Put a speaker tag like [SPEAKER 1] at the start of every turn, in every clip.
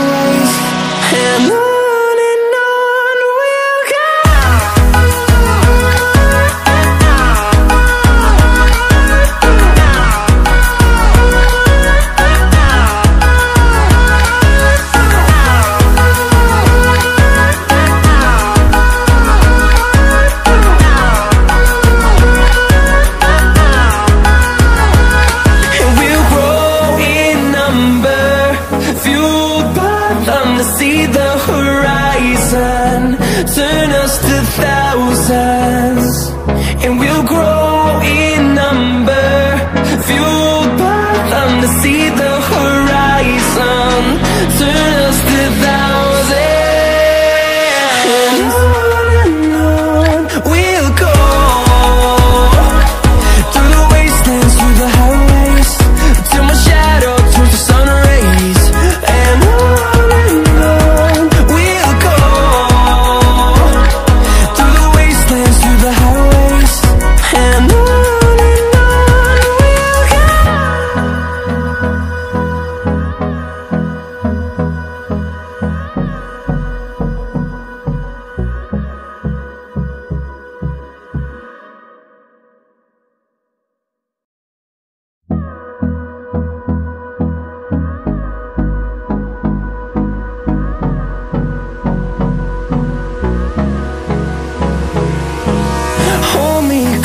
[SPEAKER 1] see the horizon. Turn us to thousands And we'll grow in number. Fueled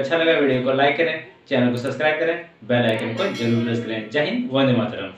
[SPEAKER 2] अच्छा लगा video को like करें, channel को subscribe करें, बेल आइकन को ज़रूर प्रेस करें। जय हिंद, वंदे मातरम।